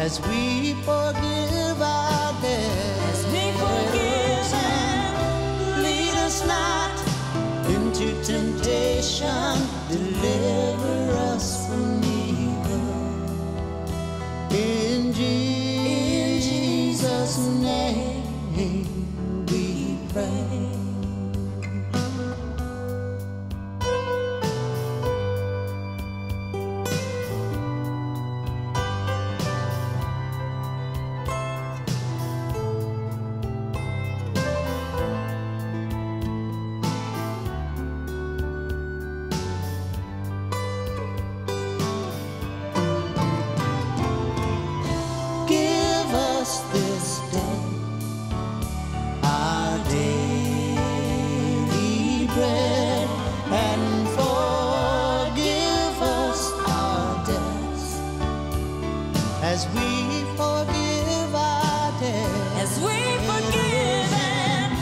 as we forgive our debts. As we forgive and lead us not into temptation, deliver us from evil. In Jesus' as we forgive our debts. As we forgive and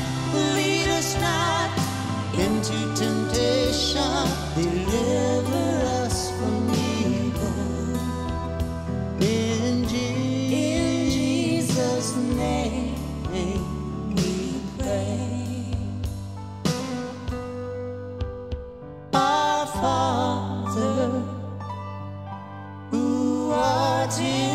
Lead us not into temptation, deliver us from evil. In Jesus' name we pray. Our Father, who art in